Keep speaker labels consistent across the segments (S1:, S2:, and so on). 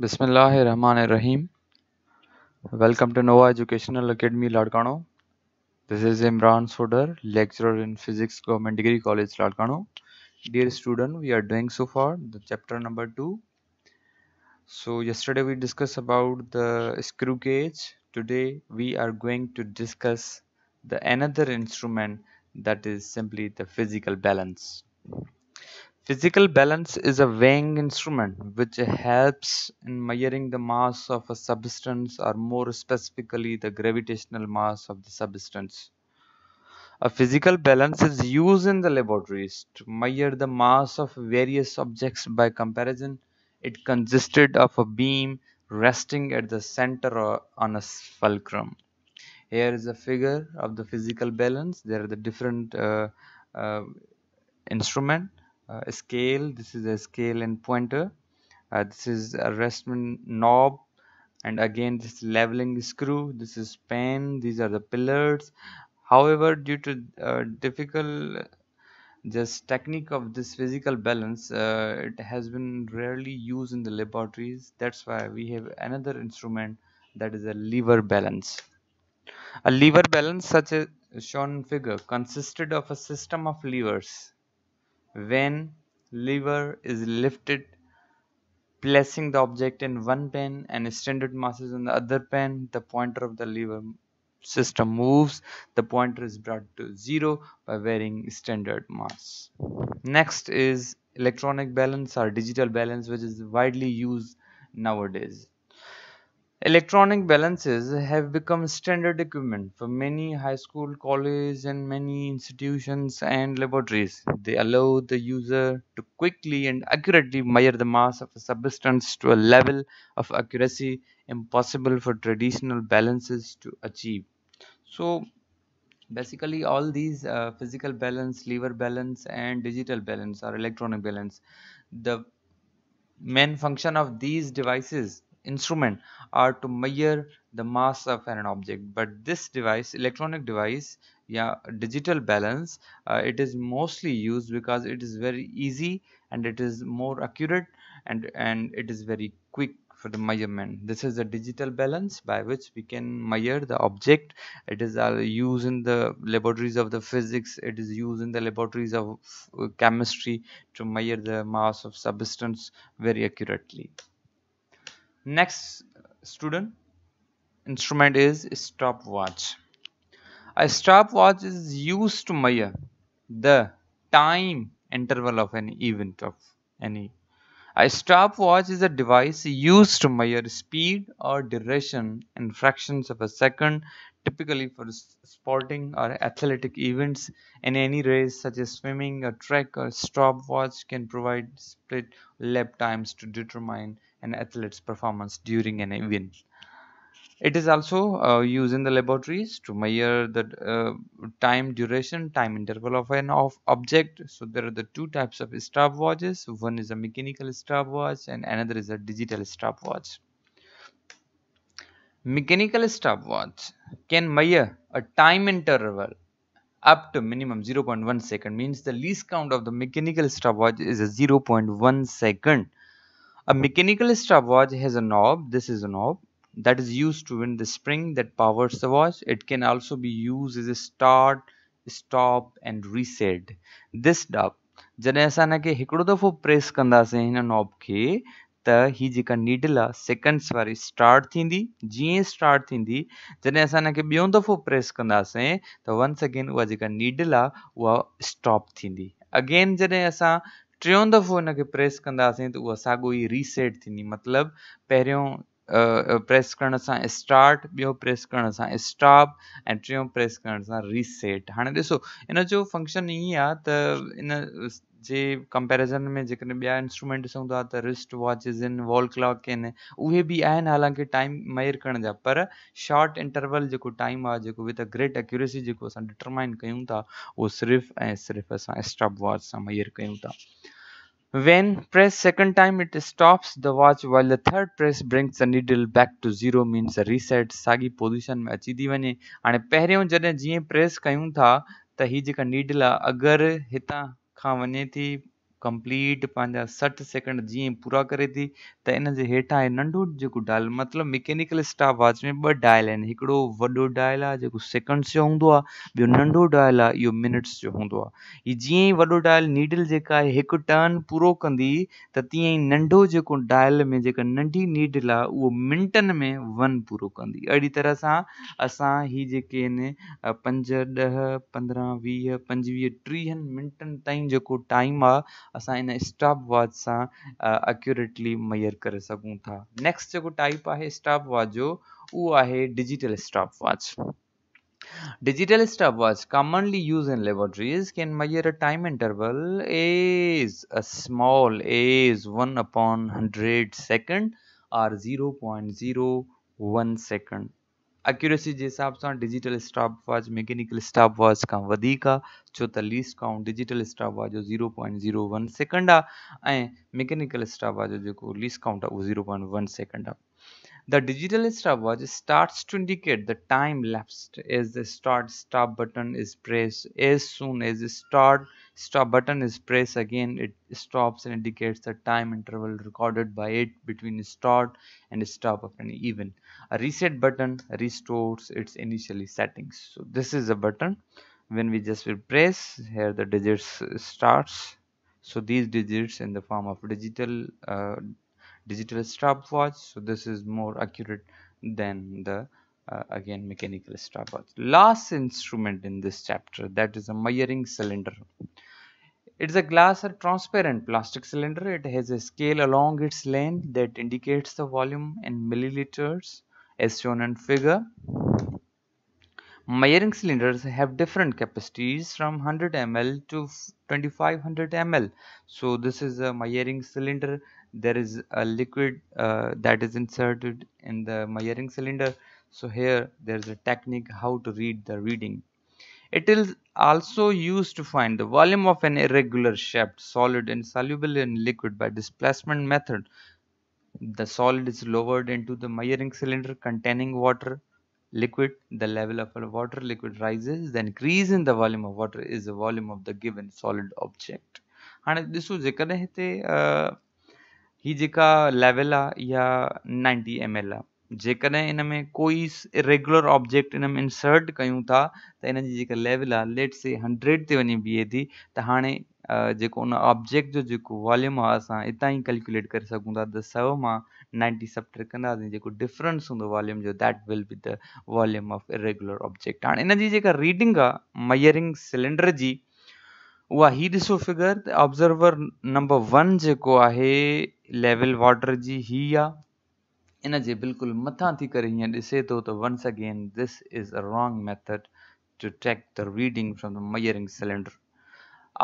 S1: Bismillahirrahmanirrahim. Welcome to Nova Educational Academy Larkano. This is Imran Sodhar, lecturer in Physics Government Degree College Larkano. Dear student, we are doing so far the chapter number 2. So yesterday we discussed about the screw gauge. Today we are going to discuss the another instrument that is simply the physical balance. Physical balance is a weighing instrument which helps in measuring the mass of a substance or more specifically the gravitational mass of the substance. A physical balance is used in the laboratories to measure the mass of various objects by comparison. It consisted of a beam resting at the center on a fulcrum. Here is a figure of the physical balance. There are the different uh, uh, instrument uh, scale. This is a scale and pointer. Uh, this is a restment knob. And again this leveling screw. This is pen. These are the pillars. However due to uh, difficult just technique of this physical balance uh, it has been rarely used in the laboratories. That's why we have another instrument that is a lever balance. A lever balance such as shown figure consisted of a system of levers when lever is lifted placing the object in one pen and standard masses on the other pen the pointer of the lever system moves. The pointer is brought to zero by varying standard mass. Next is electronic balance or digital balance which is widely used nowadays Electronic balances have become standard equipment for many high school, college, and many institutions and laboratories. They allow the user to quickly and accurately measure the mass of a substance to a level of accuracy impossible for traditional balances to achieve. So, basically, all these uh, physical balance, lever balance, and digital balance or electronic balance, the main function of these devices instrument are to measure the mass of an object. But this device electronic device yeah digital balance uh, it is mostly used because it is very easy and it is more accurate and and it is very quick for the measurement. This is a digital balance by which we can measure the object. It is used in the laboratories of the physics. It is used in the laboratories of uh, chemistry to measure the mass of substance very accurately Next student instrument is stopwatch. A stopwatch is used to measure the time interval of an event of any. A stopwatch is a device used to measure speed or duration in fractions of a second, typically for sporting or athletic events. In any race such as swimming, a track or stopwatch can provide split lap times to determine an athlete's performance during an event. It is also uh, used in the laboratories to measure the uh, time duration, time interval of an object. So there are the two types of stopwatches. One is a mechanical stopwatch and another is a digital stopwatch. Mechanical stopwatch can measure a time interval up to minimum 0.1 second means the least count of the mechanical stopwatch is a 0.1 second a mechanical stopwatch has a knob. This is a knob that is used to win the spring that powers the watch. It can also be used as a start, stop and reset. This knob जॾहिं असां हिनखे हिकिड़ो दफ़ो press कंदासीं हिन knob खे त ही जेका नीडल आहे सेकेंड्स वारी स्टार्ट थींदी जीअं स्टार्ट थींदी जॾहिं असां हिनखे ॿियों दफ़ो प्रेस कंदासीं त वंस अगेन उहा जेका नीडल आहे उहा स्टॉप थींदी अगेन जॾहिं असां ٽيون دفعو هن کي پريس ڪنداسين ته اها ساڳيو ئي ريسيٽ ٿيندي. مطلب پهريون پريس ڪرڻ سان اسٽارٽ ٻيو پريس ڪرڻ سان اسٽاپ ۽ ٽيون پريس ڪرڻ سان ريسيٽ هاڻي ڏسو ان جو فنڪشن ائين آهي ته ان जे कंपेरिज़न में जेकॾहिं ॿिया इंस्ट्रूमेंट ॾिसूं था त रिस्ट वॉचिस आहिनि वॉल क्लॉक आहिनि उहे बि आहिनि, हालाँकि टाइम मयर करण जा, पर शॉर्ट इंटरवल जेको टाइम आहे, जेको विद अ ग्रेट एक्यूरेसी जेको असां डिटरमाइन कयूं था, उहो सिर्फ़ु ऐं सिर्फ़ु असां स्टॉप वॉच सां मयर कयूं था। When pressed second time it stops the watch, while the third press brings the needle back to zero means a reset साॻी पोज़ीशन में अची थी वञे। हाणे पहिरियों जॾहिं जीअं प्रेस कयूं था, त हीअ जेका नीडल आहे, अगरि हितां खावने थी। ڪمپليٽ پنهنجا سٺ سيڪنڊ جيئن پورا ڪري ٿي ته ان جي هيٺان آهي ننڍو جيڪو ڊائل مطلب ميڪينڪل اسٽاپ واچ ۾ ٻه ڊائل آهن. هڪڙو وڏو ڊائل آهي جيڪو سيڪنڊس جو هوندو آهي ٻيو ننڍو ڊائل آهي اهو منٽس جو هوندو آهي. هيءُ جيئن ئي وڏو ڊائل نيڊل جيڪا آهي هڪ ٽرن پورو ڪندي ته تيئن ئي ننڍو جيڪو ڊائل ۾ جيڪا ننڍي نيڊل آهي اهو منٽن ۾ ون پورو ڪندي. اهڙي طرح سان اسان هي جيڪي آهن پنج ڏهه پندرهن ويهه پنجويهه ٽيهن منٽن تائين جيڪو ٽائيم آهي असां इन स्टॉप वॉच सां एक्यूरेटली मयर करे सघूं था नेक्स्ट जेको टाइप आहे स्टॉप वॉच जो उहो आहे digital stop watch Digital stopwatch, commonly used in laboratories, can measure a time interval is a small is 1 upon 100 second or 0.01 second. accuracy के हिसाब से digital stop watch mechanical stop watch का वधीक छो त least count digital stop watch जो zero point zero one second ऐं mechanical stop watch जो जेको लीस्ट काउंट उहो ज़ीरो पॉइंट वन सेकेंड आहे The digital stopwatch starts to indicate the time lapsed as the start stop button is pressed. As soon as the start stop button is pressed again, it stops and indicates the time interval recorded by it between start and stop of an event. A reset button restores its initially settings. So this is a button. When we just will press here, the digits starts. So these digits in the form of digital. Uh, digital stopwatch so this is more accurate than the uh, again mechanical stopwatch last instrument in this chapter that is a measuring cylinder it's a glass or transparent plastic cylinder it has a scale along its length that indicates the volume in milliliters as shown in figure Measuring cylinders have different capacities from 100 ml to 2500 ml. So this is a measuring cylinder there is a liquid uh, that is inserted in the measuring cylinder. So here there's a technique how to read the reading. It is also used to find the volume of an irregular shaped solid insoluble in liquid by displacement method. The solid is lowered into the measuring cylinder containing water liquid. The level of water liquid rises the increase in the volume of water is the volume of the given solid object. And this was uh, هي جيڪا level آهي اها 90 M L آهي. جيڪڏهن ان ۾ ڪوئي اريگلر object in ۾ insert ڪيون ٿا ته ان جي جيڪا ليول آهي ليٽ سي 100 تي وڃي بيهي ٿي ته هاڻي جيڪو ان آبجيڪٽ جو جيڪو واليوم آهي اسان هتان ئي ڪيلڪليٽ ڪري سگهون ٿا ته سؤ مان 90 سبٽريڪٽ ڪنداسين جيڪو ڊفرنس هوندو واليوم جو ديٽ ول بي دي واليوم آف اريگلر آبجيڪٽ هاڻي ان جي جيڪا ريڊنگ آهي ميرنگ سلينڊر جي اها هي ڏسو فگر ته آبزرور نمبر ون جيڪو آهي ليول واٽر جي هي آهي ان جي بلڪل مٿان ٿي ڪري هيئن ڏسي ٿو ته once again this is a wrong method to take the reading from the measuring cylinder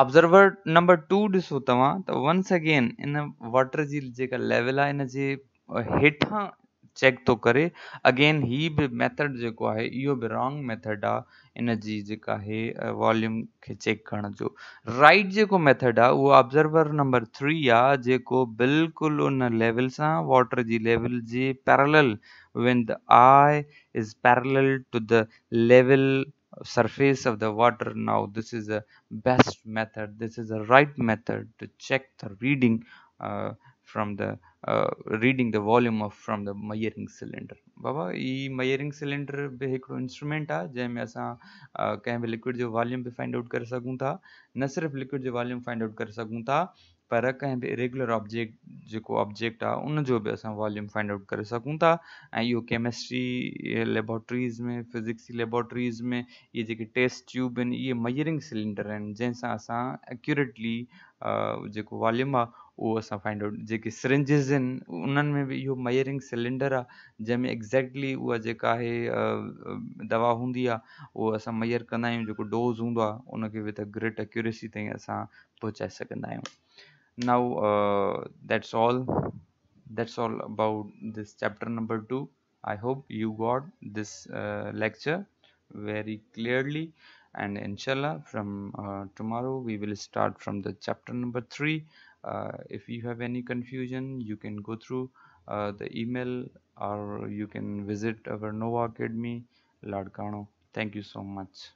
S1: observer number two ڏسو توهان ته ونس اگين ان واٽر جي جيڪا ليول آهي ان جي هيٺان चेक तो करे। अगेन ही भी मेथड जो है यो भी रॉन्ग मेथड आ। इन है वॉल्यूम के चेक करण जो। राइट जो मेथड आ वो ऑब्जर्वर नंबर थ्री आ बिल्कुल उन लेवल से वॉटर की level ji parallel when the eye is parallel to the level surface of the water now this is a best method this is a right method to check the reading from the uh, reading the volume of from the measuring cylinder. बाबा ई measuring cylinder बि हिकिड़ो instrument आहे जंहिंमें असां कंहिं बि liquid जो वॉल्यूम बि फाइंड आउट करे सघूं था न सिर्फ़ु लिक्विड जो वॉल्यूम फाइंड आउट करे सघूं था पर कंहिं बि इरेगुलर ऑब्जेक्ट जेको ऑब्जेक्ट आहे जो बि असां वॉल्यूम फाइंड आउट करे सघूं था ऐं इहो केमिस्ट्री लेबोरेटरीज़ में फिज़िक्स जी लेबोरेटरीज़ में इहे जेके टेस्ट ट्यूब इहे मयरिंग सिलेंडर आहिनि जंहिंसां असां एक्यूरेटली जेको वॉल्यूम आहे वो असां फाइंड आउट जेके सिरिंजिस आहिनि उन्हनि में बि इहो मयरिंग सिलेंडर आहे जंहिंमें एक्ज़ैक्टली उहा जेका आहे दवा होंगी आहे उहो मयर कंदा आहियूं डोज़ हूंदो आहे उनखे विद ग्रेट एक्यूरेसी ताईं असां पहुचाए सघंदा now that's all that's all about this chapter number two I hope you got this lecture very clearly and इनशाला from tomorrow we will start from the chapter number three if you have any confusion you can go through uh, the email or you can visit our nova academy larkano thank you so much